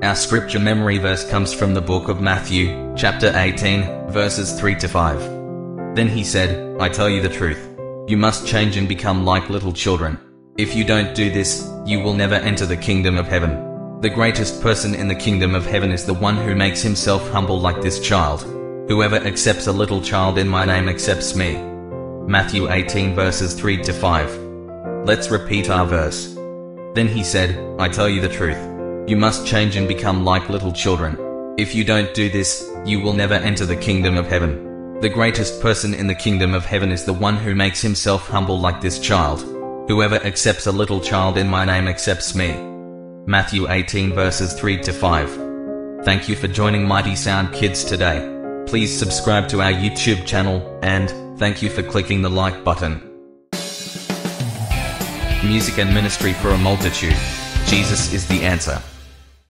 Our scripture memory verse comes from the book of Matthew, chapter 18, verses 3 to 5. Then he said, I tell you the truth. You must change and become like little children. If you don't do this, you will never enter the kingdom of heaven. The greatest person in the kingdom of heaven is the one who makes himself humble like this child. Whoever accepts a little child in my name accepts me. Matthew 18 verses 3 to 5. Let's repeat our verse. Then he said, I tell you the truth. You must change and become like little children. If you don't do this, you will never enter the kingdom of heaven. The greatest person in the kingdom of heaven is the one who makes himself humble like this child. Whoever accepts a little child in my name accepts me. Matthew 18 verses 3 to 5. Thank you for joining Mighty Sound Kids today. Please subscribe to our YouTube channel, and thank you for clicking the like button. Music and ministry for a multitude. Jesus is the answer.